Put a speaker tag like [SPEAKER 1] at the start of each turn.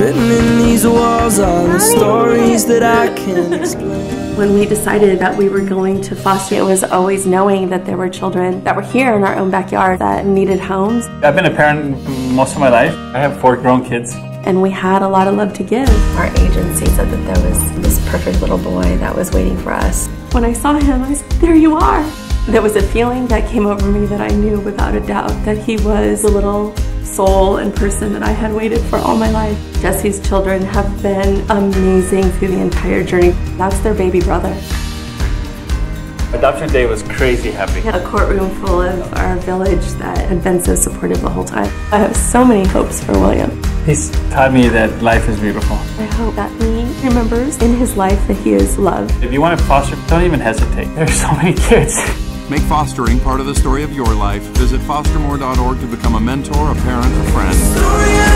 [SPEAKER 1] Written in these walls are the stories that I can't explain.
[SPEAKER 2] When we decided that we were going to foster, it was always knowing that there were children that were here in our own backyard that needed homes.
[SPEAKER 3] I've been a parent most of my life. I have four grown kids.
[SPEAKER 2] And we had a lot of love to give. Our agency said that there was this perfect little boy that was waiting for us. When I saw him, I said, There you are. There was a feeling that came over me that I knew without a doubt that he was a little soul and person that I had waited for all my life. Jesse's children have been amazing through the entire journey. That's their baby brother.
[SPEAKER 3] Adoption Day was crazy happy.
[SPEAKER 2] We had a courtroom full of our village that had been so supportive the whole time. I have so many hopes for William.
[SPEAKER 3] He's taught me that life is beautiful.
[SPEAKER 2] I hope that he remembers in his life that he is loved.
[SPEAKER 3] If you want to foster, don't even hesitate. There's so many kids.
[SPEAKER 4] Make fostering part of the story of your life. Visit fostermore.org to become a mentor, a parent, a friend.